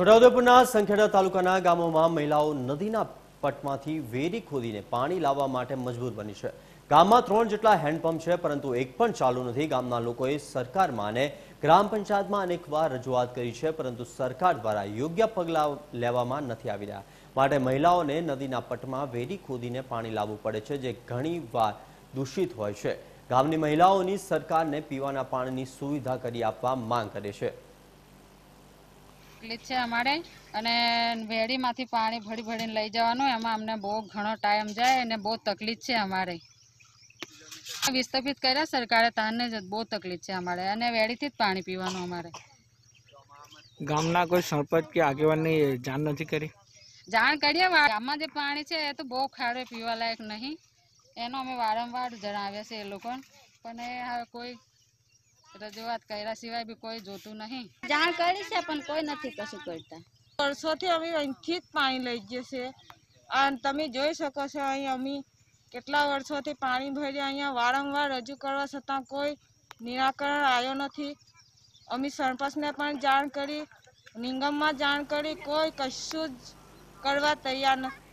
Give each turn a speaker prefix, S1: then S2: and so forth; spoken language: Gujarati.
S1: છોટાઉદેપુરના સંખેડા તાલુકાના ગામોમાં મહિલાઓ નદીના પટમાંથી વેરી ખોદીને પાણી લાવવા માટે મજબૂર બની છે. ગામમાં ત્રણ જેટલા હેન્ડપંપ છે, પરંતુ એક પણ ચાલુ નથી. ગામના લોકોએ સરકારમાં અને ગ્રામ પંચાયતમાં અનેકવાર રજૂઆત કરી છે, પરંતુ સરકાર દ્વારા યોગ્ય પગલાં લેવામાં નથી આવી રહ્યા. માટે મહિલાઓને નદીના પટમાં વેરી ખોદીને પાણી લાવવું પડે છે, જે ઘણીવાર દૂષિત હોય છે. ગામની મહિલાઓની સરકારને પીવાના પાણીની સુવિધા કરી આપવા માંગ કરે છે.
S2: તકલીફ છે અમારે. અને વેડીમાંથી પાણી ભરી ભરીને લઈ જવાનું. એમાં અમને બહુ ઘણો ટાઈમ જાય અને બહુ તકલીફ છે અમારે. વિસ્થાપિત કર્યા સરકારે તાને જ બહુ તકલીફ છે અમારે. અને વેડીથી જ પાણી પીવાનું અમારે.
S3: ગામના કોઈ સરપંચ કે આગેવાનની જાણ નથી કરી?
S2: જાણ કરીએ ગામમાં જે પાણી છે એ તો બહુ ખારે પીવા લાયક નહીં. એનો અમે વારંવાર જણાવ્યા છે એ લોકોને. પણ એ કોઈ રજૂઆત કર્યા સિવાય બી કોઈ જોતું નહીં.
S4: જાણ કરી છે પણ કોઈ નથી કશું કરતા.
S5: વર્ષોથી અમે અહીંથી જ પાણી લઈ જઈએ છીએ. અને તમે જોઈ શકો છો અહીં અમે કેટલા વર્ષોથી પાણી ભરી અહીંયા વારંવાર રજૂ કરવા છતાં કોઈ નિરાકરણ આવ્યો નથી. અમે સરપંચને પણ જાણ કરી નિગમમાં જાણ કરી કોઈ કશું જ કરવા તૈયાર નથી